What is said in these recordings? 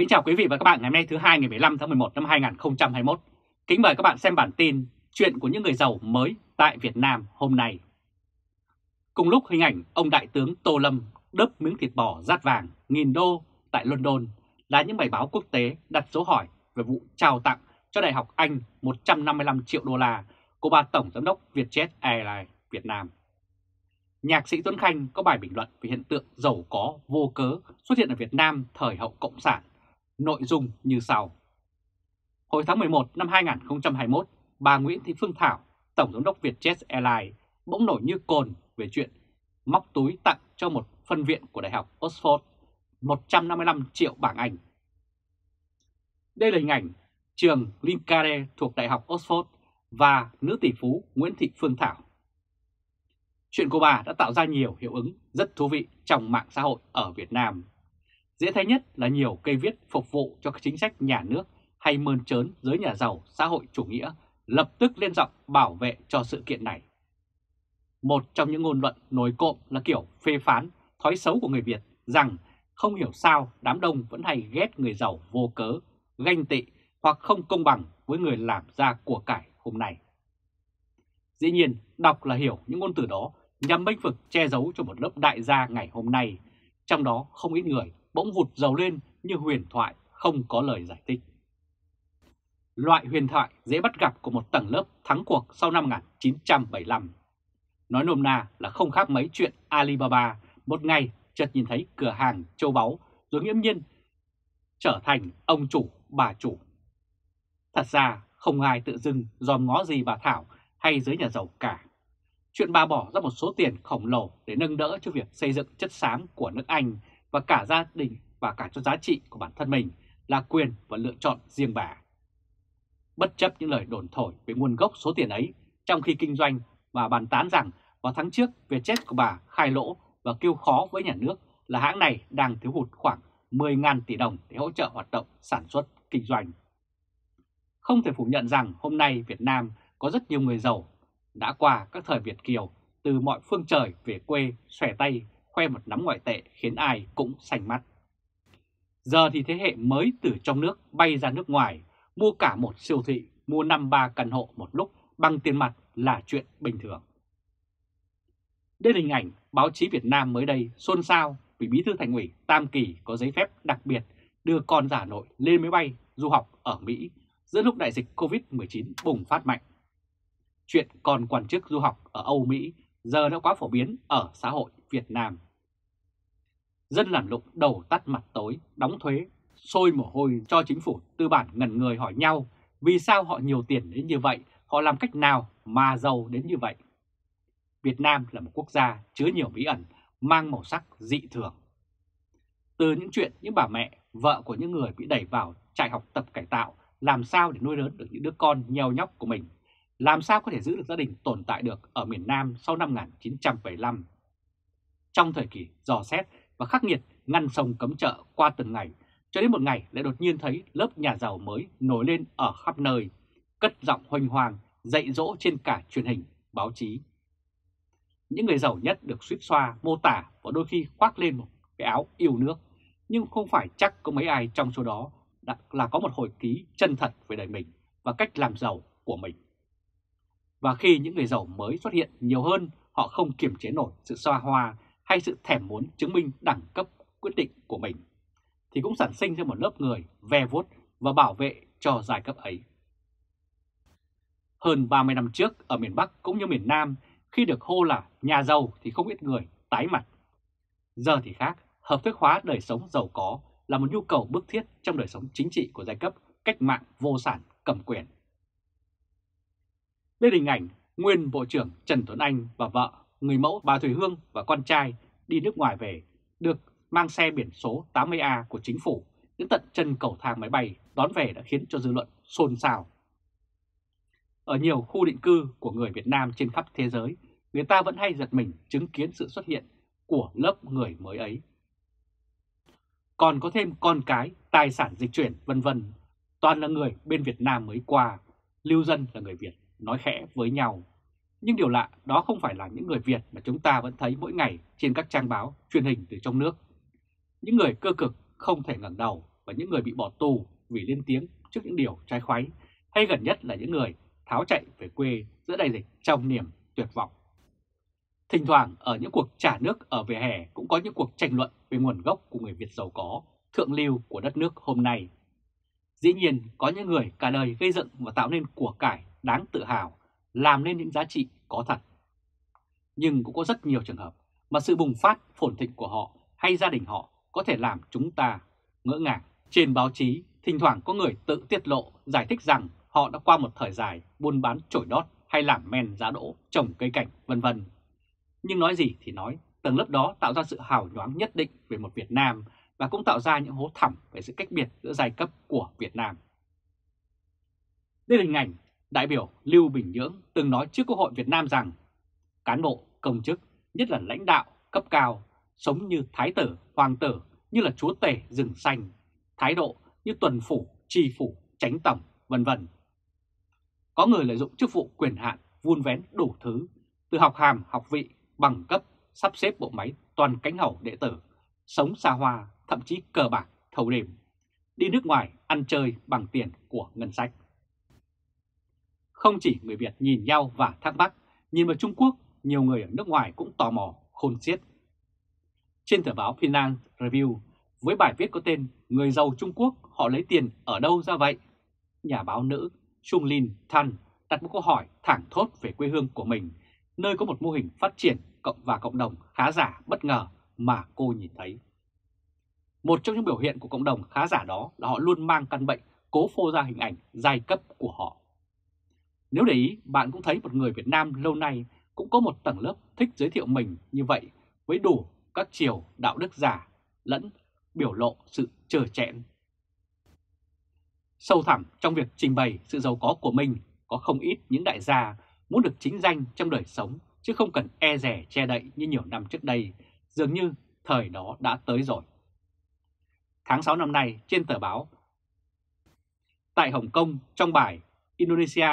Kính chào quý vị và các bạn ngày hôm nay thứ hai ngày 15 tháng 11 năm 2021. Kính mời các bạn xem bản tin Chuyện của những người giàu mới tại Việt Nam hôm nay. Cùng lúc hình ảnh ông Đại tướng Tô Lâm đớp miếng thịt bò rát vàng nghìn đô tại London là những bài báo quốc tế đặt dấu hỏi về vụ trao tặng cho Đại học Anh 155 triệu đô la của bà Tổng Giám đốc Vietjet Airlines Việt Nam. Nhạc sĩ Tuấn Khanh có bài bình luận về hiện tượng giàu có vô cớ xuất hiện ở Việt Nam thời hậu Cộng sản, nội dung như sau. Hồi tháng 11 năm 2021, bà Nguyễn Thị Phương Thảo, Tổng Giám đốc Vietjet Airlines bỗng nổi như cồn về chuyện móc túi tặng cho một phân viện của Đại học Oxford 155 triệu bảng Anh. Đây là hình ảnh trường Linkare thuộc Đại học Oxford và nữ tỷ phú Nguyễn Thị Phương Thảo. Chuyện của bà đã tạo ra nhiều hiệu ứng rất thú vị trong mạng xã hội ở Việt Nam. Dễ thấy nhất là nhiều cây viết phục vụ cho các chính sách nhà nước hay mơn trớn giới nhà giàu xã hội chủ nghĩa lập tức lên giọng bảo vệ cho sự kiện này. Một trong những ngôn luận nổi cộm là kiểu phê phán thói xấu của người Việt rằng không hiểu sao đám đông vẫn hay ghét người giàu vô cớ, ganh tị hoặc không công bằng với người làm ra của cải hôm nay. Dĩ nhiên, đọc là hiểu những ngôn từ đó nhằm bênh vực che giấu cho một lớp đại gia ngày hôm nay, trong đó không ít người bỗng vụt giàu lên như huyền thoại không có lời giải thích. Loại huyền thoại dễ bắt gặp của một tầng lớp thắng cuộc sau năm 1975. Nói nôm na là không khác mấy chuyện Alibaba một ngày chợt nhìn thấy cửa hàng châu báu rồi nghiễm nhiên trở thành ông chủ, bà chủ. Thật ra không ai tự dưng dòm ngó gì bà Thảo hay dưới nhà giàu cả. Chuyện bà bỏ ra một số tiền khổng lồ để nâng đỡ cho việc xây dựng chất xám của nước Anh và cả gia đình và cả cho giá trị của bản thân mình là quyền và lựa chọn riêng bà. Bất chấp những lời đồn thổi về nguồn gốc số tiền ấy, trong khi kinh doanh và bàn tán rằng vào tháng trước Vietjet của bà khai lỗ và kêu khó với nhà nước là hãng này đang thiếu hụt khoảng 10.000 tỷ đồng để hỗ trợ hoạt động sản xuất kinh doanh. Không thể phủ nhận rằng hôm nay Việt Nam có rất nhiều người giàu đã qua các thời Việt Kiều từ mọi phương trời về quê xòe tay khoe một nắm ngoại tệ khiến ai cũng xanh mắt. Giờ thì thế hệ mới từ trong nước bay ra nước ngoài, mua cả một siêu thị, mua 5-3 căn hộ một lúc bằng tiền mặt là chuyện bình thường. Đây là hình ảnh báo chí Việt Nam mới đây xôn xao vì Bí thư Thành ủy Tam Kỳ có giấy phép đặc biệt đưa con giả nội lên máy bay du học ở Mỹ giữa lúc đại dịch Covid-19 bùng phát mạnh. Chuyện còn quản chức du học ở Âu Mỹ giờ đã quá phổ biến ở xã hội Việt Nam. Dân làm lụng đầu tắt mặt tối, đóng thuế, sôi mồ hôi cho chính phủ tư bản ngần người hỏi nhau vì sao họ nhiều tiền đến như vậy, họ làm cách nào mà giàu đến như vậy. Việt Nam là một quốc gia chứa nhiều bí ẩn, mang màu sắc dị thường. Từ những chuyện những bà mẹ, vợ của những người bị đẩy vào trại học tập cải tạo, làm sao để nuôi lớn được những đứa con nheo nhóc của mình, làm sao có thể giữ được gia đình tồn tại được ở miền Nam sau năm 1975. Trong thời kỳ dò xét và khắc nghiệt ngăn sông cấm chợ qua từng ngày, cho đến một ngày lại đột nhiên thấy lớp nhà giàu mới nổi lên ở khắp nơi, cất giọng hoành hoàng, dạy dỗ trên cả truyền hình, báo chí. Những người giàu nhất được suýt xoa, mô tả và đôi khi khoác lên một cái áo yêu nước, nhưng không phải chắc có mấy ai trong số đó là có một hồi ký chân thật về đời mình và cách làm giàu của mình. Và khi những người giàu mới xuất hiện nhiều hơn, họ không kiềm chế nổi sự xoa hoa hay sự thèm muốn chứng minh đẳng cấp quyết định của mình, thì cũng sản sinh ra một lớp người ve vuốt và bảo vệ cho giai cấp ấy. Hơn 30 năm trước ở miền Bắc cũng như miền Nam, khi được hô là nhà giàu thì không ít người tái mặt. Giờ thì khác, hợp thức hóa đời sống giàu có là một nhu cầu bức thiết trong đời sống chính trị của giai cấp cách mạng vô sản cầm quyền. Đây là hình ảnh nguyên Bộ trưởng Trần Tuấn Anh và vợ, người mẫu bà Thủy Hương và con trai đi nước ngoài về, được mang xe biển số 80A của chính phủ đến tận chân cầu thang máy bay đón về đã khiến cho dư luận xôn xao. Ở nhiều khu định cư của người Việt Nam trên khắp thế giới, người ta vẫn hay giật mình chứng kiến sự xuất hiện của lớp người mới ấy. Còn có thêm con cái, tài sản dịch chuyển vân vân, toàn là người bên Việt Nam mới qua, lưu dân là người Việt nói khẽ với nhau. Nhưng điều lạ đó không phải là những người Việt mà chúng ta vẫn thấy mỗi ngày trên các trang báo truyền hình từ trong nước. Những người cơ cực không thể ngẩng đầu và những người bị bỏ tù vì lên tiếng trước những điều trái khoái, hay gần nhất là những người tháo chạy về quê giữa đại dịch trong niềm tuyệt vọng. Thỉnh thoảng ở những cuộc trả nước ở vỉa hè cũng có những cuộc tranh luận về nguồn gốc của người Việt giàu có, thượng lưu của đất nước hôm nay. Dĩ nhiên có những người cả đời gây dựng và tạo nên của cải đáng tự hào, làm nên những giá trị có thật. Nhưng cũng có rất nhiều trường hợp mà sự bùng phát phồn thịnh của họ hay gia đình họ có thể làm chúng ta ngỡ ngàng. Trên báo chí, thỉnh thoảng có người tự tiết lộ giải thích rằng họ đã qua một thời dài buôn bán trổi đót hay làm men giá đỗ, trồng cây cảnh, vân vân. Nhưng nói gì thì nói, tầng lớp đó tạo ra sự hào nhoáng nhất định về một Việt Nam và cũng tạo ra những hố thẳm về sự cách biệt giữa giai cấp của Việt Nam. Đây là hình ảnh đại biểu Lưu Bình Nhưỡng từng nói trước Quốc hội Việt Nam rằng cán bộ, công chức, nhất là lãnh đạo cấp cao, sống như thái tử, hoàng tử, như là chúa tể rừng xanh, thái độ như tuần phủ, tri phủ, tránh tổng, vân vân. Có người lợi dụng chức vụ quyền hạn vun vén đủ thứ, từ học hàm, học vị, bằng cấp, sắp xếp bộ máy toàn cánh hậu đệ tử, sống xa hoa, thậm chí cờ bạc, thầu đêm, đi nước ngoài ăn chơi bằng tiền của ngân sách. Không chỉ người Việt nhìn nhau và thắc mắc, nhìn vào Trung Quốc, nhiều người ở nước ngoài cũng tò mò, khôn xiết. Trên tờ báo finan Review, với bài viết có tên Người giàu Trung Quốc họ lấy tiền ở đâu ra vậy? Nhà báo nữ Trung Lin Than đặt một câu hỏi thẳng thốt về quê hương của mình, nơi có một mô hình phát triển cộng và cộng đồng khá giả bất ngờ mà cô nhìn thấy. Một trong những biểu hiện của cộng đồng khá giả đó là họ luôn mang căn bệnh cố phô ra hình ảnh giai cấp của họ. Nếu để ý, bạn cũng thấy một người Việt Nam lâu nay cũng có một tầng lớp thích giới thiệu mình như vậy với đủ các chiều đạo đức giả lẫn biểu lộ sự trờ chẽn. Sâu thẳm trong việc trình bày sự giàu có của mình có không ít những đại gia muốn được chính danh trong đời sống chứ không cần e rẻ che đậy như nhiều năm trước đây, dường như thời đó đã tới rồi. Tháng 6 năm nay trên tờ báo Tại Hồng Kông trong bài Indonesia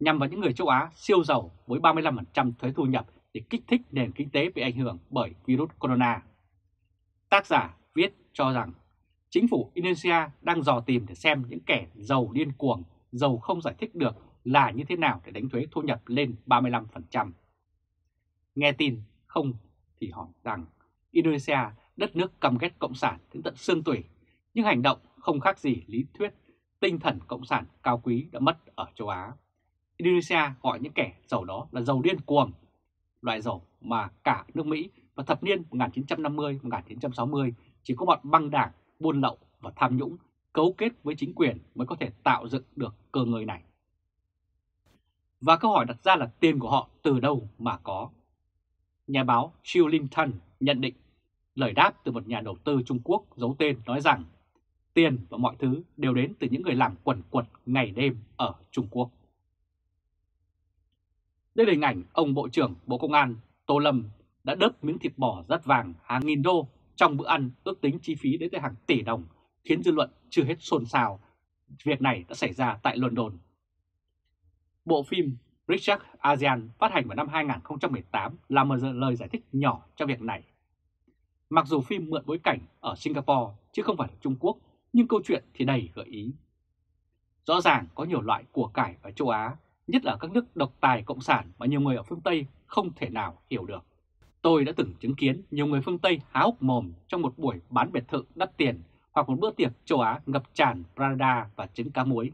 nhằm vào những người châu Á siêu giàu với 35% thuế thu nhập để kích thích nền kinh tế bị ảnh hưởng bởi virus corona. Tác giả viết cho rằng chính phủ Indonesia đang dò tìm để xem những kẻ giàu điên cuồng, giàu không giải thích được là như thế nào để đánh thuế thu nhập lên 35%. Nghe tin không thì hỏi rằng Indonesia, đất nước cầm ghét cộng sản đến tận xương tủy, nhưng hành động không khác gì lý thuyết tinh thần cộng sản cao quý đã mất ở châu Á. Indonesia gọi những kẻ giàu đó là giàu điên cuồng, loại giàu mà cả nước Mỹ vào thập niên 1950-1960 chỉ có bọn băng đảng, buôn lậu và tham nhũng cấu kết với chính quyền mới có thể tạo dựng được cơ ngơi này. Và câu hỏi đặt ra là tiền của họ từ đâu mà có? Nhà báo Chiu Linton nhận định lời đáp từ một nhà đầu tư Trung Quốc giấu tên nói rằng tiền và mọi thứ đều đến từ những người làm quần quật ngày đêm ở Trung Quốc. Đây là hình ảnh ông Bộ trưởng Bộ Công an Tô Lâm đã đớp miếng thịt bò rất vàng hàng nghìn đô trong bữa ăn ước tính chi phí đến tới hàng tỷ đồng, khiến dư luận chưa hết xôn xao. Việc này đã xảy ra tại London. Bộ phim Richard ASEAN phát hành vào năm 2018 là một lời giải thích nhỏ cho việc này. Mặc dù phim mượn bối cảnh ở Singapore chứ không phải ở Trung Quốc, nhưng câu chuyện thì đầy gợi ý. Rõ ràng có nhiều loại của cải ở châu Á, nhất là các nước độc tài cộng sản mà nhiều người ở phương Tây không thể nào hiểu được. Tôi đã từng chứng kiến nhiều người phương Tây há hốc mồm trong một buổi bán biệt thự đắt tiền hoặc một bữa tiệc châu Á ngập tràn Prada và trứng cá muối.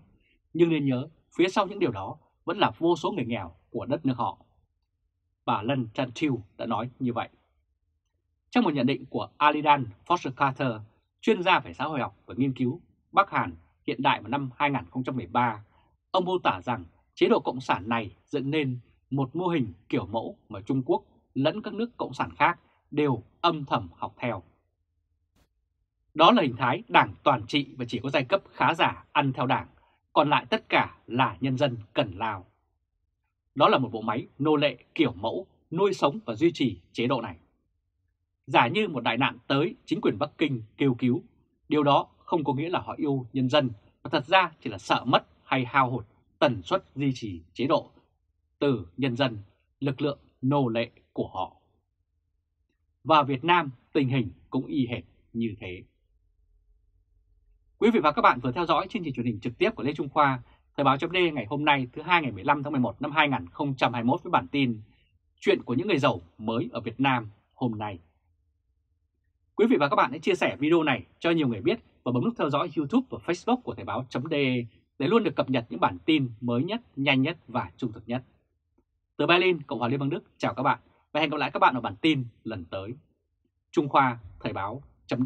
Nhưng nên nhớ, phía sau những điều đó vẫn là vô số người nghèo của đất nước họ. Bà Lân Chantil đã nói như vậy. Trong một nhận định của Alidan Foster Carter, chuyên gia về xã hội học và nghiên cứu Bắc Hàn hiện đại vào năm 2013, ông mô tả rằng chế độ cộng sản này dựng nên một mô hình kiểu mẫu mà Trung Quốc lẫn các nước cộng sản khác đều âm thầm học theo. Đó là hình thái đảng toàn trị và chỉ có giai cấp khá giả ăn theo đảng, còn lại tất cả là nhân dân cần lao. Đó là một bộ máy nô lệ kiểu mẫu nuôi sống và duy trì chế độ này. Giả như một đại nạn tới chính quyền Bắc Kinh kêu cứu, điều đó không có nghĩa là họ yêu nhân dân, mà thật ra chỉ là sợ mất hay hao hụt tần suất duy trì chế độ từ nhân dân, lực lượng nô lệ của họ. Và Việt Nam tình hình cũng y hệt như thế. Quý vị và các bạn vừa theo dõi chương trình truyền hình trực tiếp của Lê Trung Khoa, Thời báo chấm ngày hôm nay thứ hai ngày 15 tháng 11 năm 2021 với bản tin Chuyện của những người giàu mới ở Việt Nam hôm nay. Quý vị và các bạn hãy chia sẻ video này cho nhiều người biết và bấm nút theo dõi YouTube và Facebook của Thời báo chấm để để luôn được cập nhật những bản tin mới nhất, nhanh nhất và trung thực nhất. Từ Berlin, Cộng hòa Liên bang Đức, chào các bạn và hẹn gặp lại các bạn ở bản tin lần tới. Trung Khoa, Thời báo chấm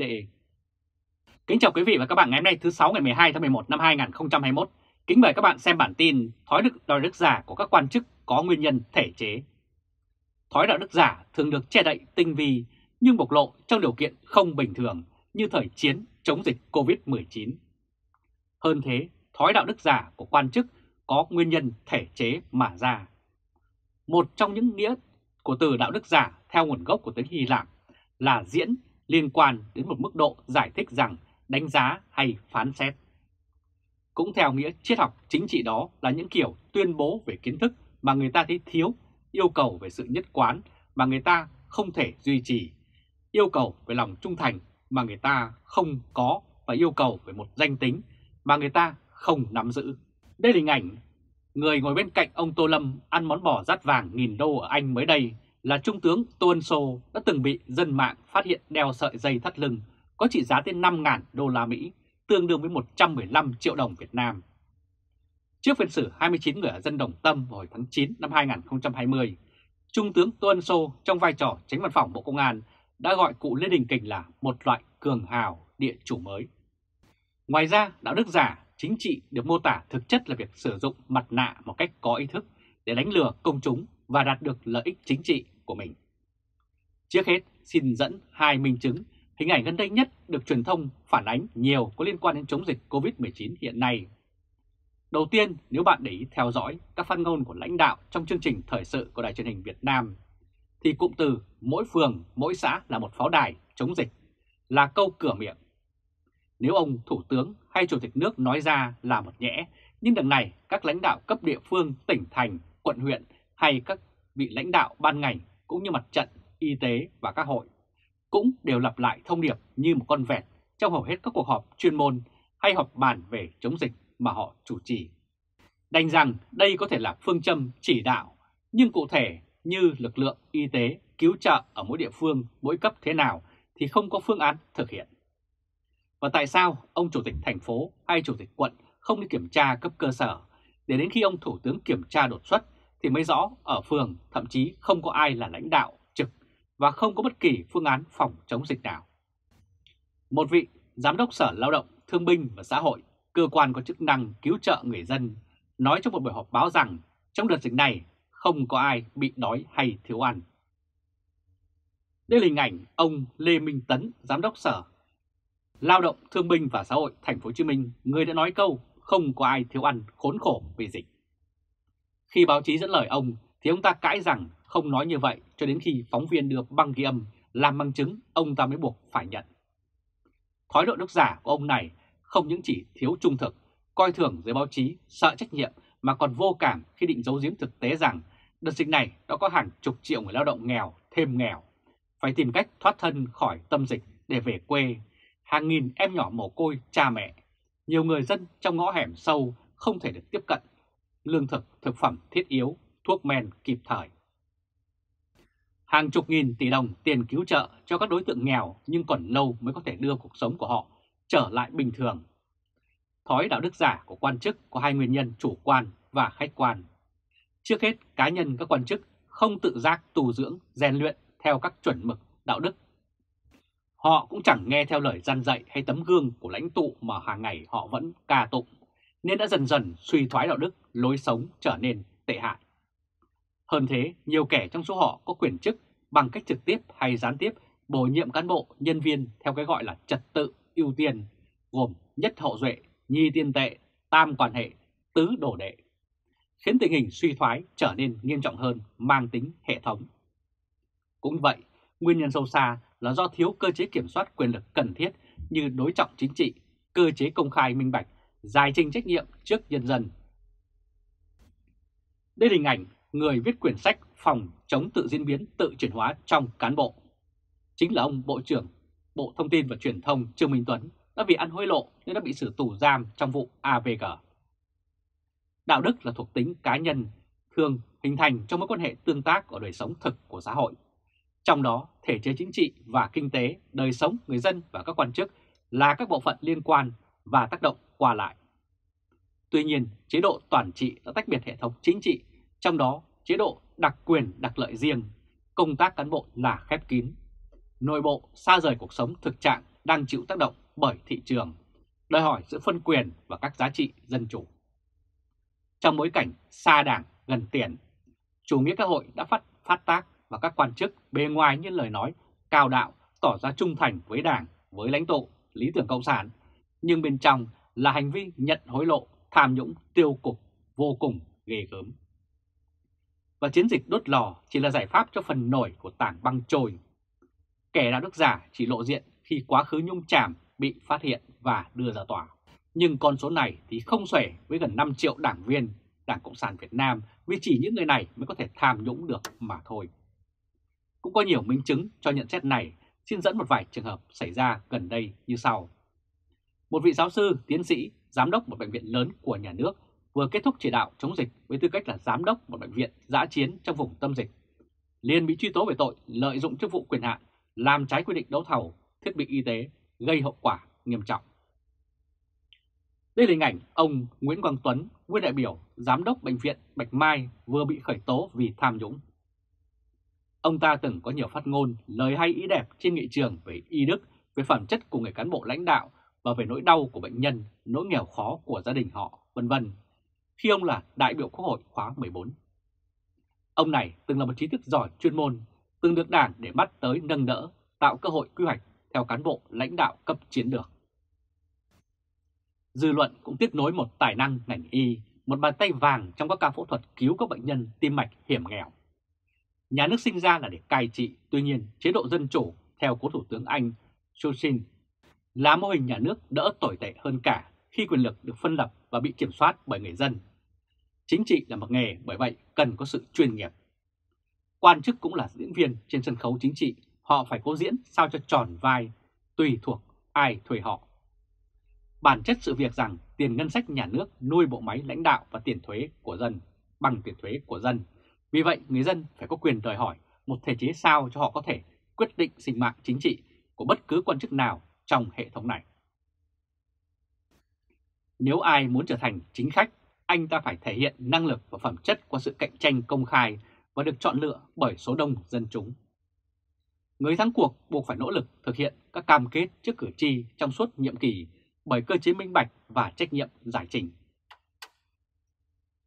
Kính chào quý vị và các bạn ngày hôm nay thứ 6 ngày 12 tháng 11 năm 2021. Kính mời các bạn xem bản tin Thói đức đòi đức giả của các quan chức có nguyên nhân thể chế. Thói đạo đức giả thường được che đậy tinh vi nhưng bộc lộ trong điều kiện không bình thường như thời chiến chống dịch COVID-19. Hơn thế, thói đạo đức giả của quan chức có nguyên nhân thể chế mà ra. Một trong những nghĩa của từ đạo đức giả theo nguồn gốc của tiếng Hy Lạp là diễn liên quan đến một mức độ giải thích rằng đánh giá hay phán xét. Cũng theo nghĩa triết học chính trị đó là những kiểu tuyên bố về kiến thức mà người ta thấy thiếu, yêu cầu về sự nhất quán mà người ta không thể duy trì, yêu cầu về lòng trung thành mà người ta không có và yêu cầu về một danh tính mà người ta không nắm giữ. Đây là hình ảnh người ngồi bên cạnh ông Tô Lâm ăn món bò rát vàng nghìn đô ở Anh mới đây là Trung tướng Tô Ân Sô đã từng bị dân mạng phát hiện đeo sợi dây thắt lưng có trị giá tới 5.000 đô la Mỹ, tương đương với 115 triệu đồng Việt Nam. Trước phiên xử 29 người ở dân Đồng Tâm vào hồi tháng 9 năm 2020, Trung tướng Tô Ân Sô trong vai trò tránh văn phòng Bộ Công an đã gọi cụ Lê Đình Kình là một loại cường hào địa chủ mới. Ngoài ra, đạo đức giả chính trị được mô tả thực chất là việc sử dụng mặt nạ một cách có ý thức để đánh lừa công chúng và đạt được lợi ích chính trị của mình. Trước hết, xin dẫn hai minh chứng Hình ảnh gần đây nhất được truyền thông phản ánh nhiều có liên quan đến chống dịch COVID-19 hiện nay. Đầu tiên, nếu bạn để ý theo dõi các phát ngôn của lãnh đạo trong chương trình thời sự của Đài truyền hình Việt Nam, thì cụm từ mỗi phường, mỗi xã là một pháo đài chống dịch là câu cửa miệng. Nếu ông Thủ tướng hay Chủ tịch nước nói ra là một nhẽ, nhưng đằng này các lãnh đạo cấp địa phương, tỉnh thành, quận huyện hay các vị lãnh đạo ban ngành cũng như mặt trận, y tế và các hội cũng đều lặp lại thông điệp như một con vẹt trong hầu hết các cuộc họp chuyên môn hay họp bàn về chống dịch mà họ chủ trì. Đành rằng đây có thể là phương châm chỉ đạo, nhưng cụ thể như lực lượng y tế cứu trợ ở mỗi địa phương, mỗi cấp thế nào thì không có phương án thực hiện. Và tại sao ông chủ tịch thành phố hay chủ tịch quận không đi kiểm tra cấp cơ sở, để đến khi ông thủ tướng kiểm tra đột xuất thì mới rõ ở phường thậm chí không có ai là lãnh đạo trực và không có bất kỳ phương án phòng chống dịch nào. Một vị Giám đốc Sở Lao động, Thương binh và Xã hội, cơ quan có chức năng cứu trợ người dân, nói trong một buổi họp báo rằng trong đợt dịch này không có ai bị đói hay thiếu ăn. Đây là hình ảnh ông Lê Minh Tấn, Giám đốc Sở Lao động, Thương binh và Xã hội Thành phố Hồ Chí Minh, người đã nói câu không có ai thiếu ăn khốn khổ vì dịch. Khi báo chí dẫn lời ông thì ông ta cãi rằng không nói như vậy cho đến khi phóng viên đưa băng ghi âm làm bằng chứng ông ta mới buộc phải nhận. Thói độ đốc giả của ông này không những chỉ thiếu trung thực, coi thường giới báo chí, sợ trách nhiệm mà còn vô cảm khi định giấu giếm thực tế rằng đợt dịch này đã có hàng chục triệu người lao động nghèo thêm nghèo, phải tìm cách thoát thân khỏi tâm dịch để về quê, hàng nghìn em nhỏ mồ côi cha mẹ, nhiều người dân trong ngõ hẻm sâu không thể được tiếp cận lương thực, thực phẩm thiết yếu, thuốc men kịp thời hàng chục nghìn tỷ đồng tiền cứu trợ cho các đối tượng nghèo nhưng còn lâu mới có thể đưa cuộc sống của họ trở lại bình thường. Thói đạo đức giả của quan chức có hai nguyên nhân chủ quan và khách quan. Trước hết, cá nhân các quan chức không tự giác tu dưỡng, rèn luyện theo các chuẩn mực đạo đức. Họ cũng chẳng nghe theo lời gian dạy hay tấm gương của lãnh tụ mà hàng ngày họ vẫn ca tụng, nên đã dần dần suy thoái đạo đức, lối sống trở nên tệ hại. Hơn thế, nhiều kẻ trong số họ có quyền chức bằng cách trực tiếp hay gián tiếp bổ nhiệm cán bộ, nhân viên theo cái gọi là trật tự ưu tiên, gồm nhất hậu duệ, nhi tiên tệ, tam quan hệ, tứ đổ đệ, khiến tình hình suy thoái trở nên nghiêm trọng hơn, mang tính hệ thống. Cũng vậy, nguyên nhân sâu xa là do thiếu cơ chế kiểm soát quyền lực cần thiết như đối trọng chính trị, cơ chế công khai minh bạch, giải trình trách nhiệm trước nhân dân. Đây là hình ảnh người viết quyển sách phòng chống tự diễn biến tự chuyển hóa trong cán bộ. Chính là ông Bộ trưởng Bộ Thông tin và Truyền thông Trương Minh Tuấn đã vì ăn hối lộ nên đã bị xử tù giam trong vụ AVG. Đạo đức là thuộc tính cá nhân, thường hình thành trong mối quan hệ tương tác ở đời sống thực của xã hội. Trong đó, thể chế chính trị và kinh tế, đời sống người dân và các quan chức là các bộ phận liên quan và tác động qua lại. Tuy nhiên, chế độ toàn trị đã tách biệt hệ thống chính trị, trong đó chế độ đặc quyền đặc lợi riêng, công tác cán bộ là khép kín. Nội bộ xa rời cuộc sống thực trạng đang chịu tác động bởi thị trường, đòi hỏi sự phân quyền và các giá trị dân chủ. Trong bối cảnh xa đảng, gần tiền, chủ nghĩa xã hội đã phát phát tác và các quan chức bề ngoài như lời nói cao đạo tỏ ra trung thành với đảng, với lãnh tụ, lý tưởng cộng sản, nhưng bên trong là hành vi nhận hối lộ, tham nhũng, tiêu cục vô cùng ghê gớm. Và chiến dịch đốt lò chỉ là giải pháp cho phần nổi của tảng băng trôi. Kẻ đạo đức giả chỉ lộ diện khi quá khứ nhung chàm bị phát hiện và đưa ra tòa. Nhưng con số này thì không xuể với gần 5 triệu đảng viên Đảng Cộng sản Việt Nam vì chỉ những người này mới có thể tham nhũng được mà thôi. Cũng có nhiều minh chứng cho nhận xét này, xin dẫn một vài trường hợp xảy ra gần đây như sau. Một vị giáo sư, tiến sĩ, giám đốc một bệnh viện lớn của nhà nước vừa kết thúc chỉ đạo chống dịch với tư cách là giám đốc một bệnh viện giã chiến trong vùng tâm dịch. liền bị truy tố về tội lợi dụng chức vụ quyền hạn, làm trái quy định đấu thầu, thiết bị y tế, gây hậu quả nghiêm trọng. Đây là hình ảnh ông Nguyễn Quang Tuấn, nguyên đại biểu, giám đốc bệnh viện Bạch Mai vừa bị khởi tố vì tham nhũng. Ông ta từng có nhiều phát ngôn, lời hay ý đẹp trên nghị trường về y đức, về phẩm chất của người cán bộ lãnh đạo và về nỗi đau của bệnh nhân, nỗi nghèo khó của gia đình họ, vân vân. Khi ông là đại biểu Quốc hội khóa 14. Ông này từng là một trí thức giỏi chuyên môn, từng được đảng để bắt tới nâng đỡ, tạo cơ hội quy hoạch theo cán bộ lãnh đạo cấp chiến lược. Dư luận cũng tiếp nối một tài năng ngành y, một bàn tay vàng trong các ca phẫu thuật cứu các bệnh nhân tim mạch hiểm nghèo. Nhà nước sinh ra là để cai trị, tuy nhiên chế độ dân chủ theo cố Thủ tướng Anh Churchill là mô hình nhà nước đỡ tồi tệ hơn cả khi quyền lực được phân lập và bị kiểm soát bởi người dân. Chính trị là một nghề bởi vậy cần có sự chuyên nghiệp. Quan chức cũng là diễn viên trên sân khấu chính trị, họ phải cố diễn sao cho tròn vai, tùy thuộc ai thuê họ. Bản chất sự việc rằng tiền ngân sách nhà nước nuôi bộ máy lãnh đạo và tiền thuế của dân bằng tiền thuế của dân. Vì vậy, người dân phải có quyền đòi hỏi một thể chế sao cho họ có thể quyết định sinh mạng chính trị của bất cứ quan chức nào trong hệ thống này. Nếu ai muốn trở thành chính khách, anh ta phải thể hiện năng lực và phẩm chất qua sự cạnh tranh công khai và được chọn lựa bởi số đông dân chúng. Người thắng cuộc buộc phải nỗ lực thực hiện các cam kết trước cử tri trong suốt nhiệm kỳ bởi cơ chế minh bạch và trách nhiệm giải trình.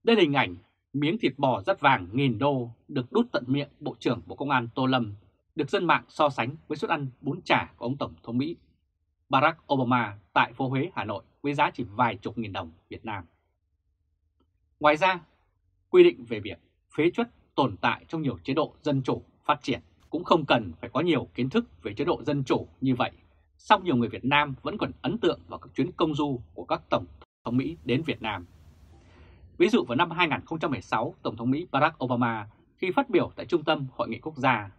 Đây là hình ảnh miếng thịt bò rất vàng nghìn đô được đút tận miệng Bộ trưởng Bộ Công an Tô Lâm, được dân mạng so sánh với suất ăn bún chả của ông Tổng thống Mỹ Barack Obama tại phố Huế, Hà Nội với giá chỉ vài chục nghìn đồng Việt Nam. Ngoài ra, quy định về việc phế chuất tồn tại trong nhiều chế độ dân chủ phát triển cũng không cần phải có nhiều kiến thức về chế độ dân chủ như vậy song nhiều người Việt Nam vẫn còn ấn tượng vào các chuyến công du của các Tổng thống Mỹ đến Việt Nam. Ví dụ vào năm 2016, Tổng thống Mỹ Barack Obama khi phát biểu tại Trung tâm Hội nghị Quốc gia,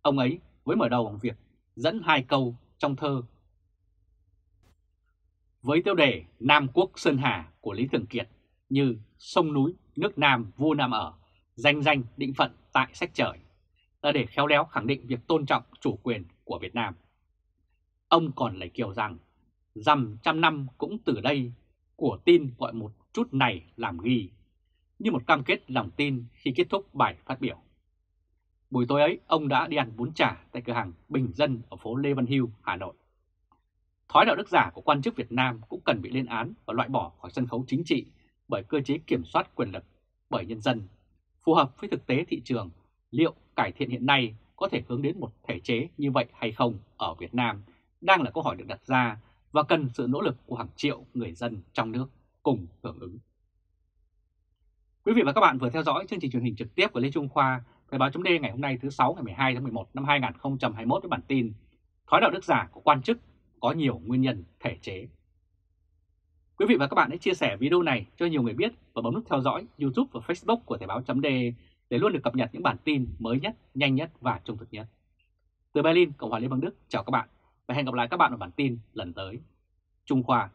ông ấy với mở đầu bằng việc dẫn hai câu trong thơ với tiêu đề Nam Quốc Sơn Hà của Lý Thường Kiệt như sông núi, nước Nam, vua Nam ở, danh danh định phận tại sách trời, là để khéo léo khẳng định việc tôn trọng chủ quyền của Việt Nam. Ông còn lấy kiều rằng, dằm trăm năm cũng từ đây, của tin gọi một chút này làm ghi, như một cam kết lòng tin khi kết thúc bài phát biểu. Buổi tối ấy, ông đã đi ăn bún chả tại cửa hàng Bình Dân ở phố Lê Văn Hưu, Hà Nội. Thói đạo đức giả của quan chức Việt Nam cũng cần bị lên án và loại bỏ khỏi sân khấu chính trị bởi cơ chế kiểm soát quyền lực bởi nhân dân, phù hợp với thực tế thị trường, liệu cải thiện hiện nay có thể hướng đến một thể chế như vậy hay không ở Việt Nam đang là câu hỏi được đặt ra và cần sự nỗ lực của hàng triệu người dân trong nước cùng hưởng ứng. Quý vị và các bạn vừa theo dõi chương trình truyền hình trực tiếp của Lê Trung Khoa, Thời báo chấm ngày hôm nay thứ 6 ngày 12 tháng 11 năm 2021 với bản tin Thói đạo đức giả của quan chức có nhiều nguyên nhân thể chế. Quý vị và các bạn hãy chia sẻ video này cho nhiều người biết và bấm nút theo dõi YouTube và Facebook của Thời báo chấm để luôn được cập nhật những bản tin mới nhất, nhanh nhất và trung thực nhất. Từ Berlin, Cộng hòa Liên bang Đức, chào các bạn và hẹn gặp lại các bạn ở bản tin lần tới. Trung Khoa.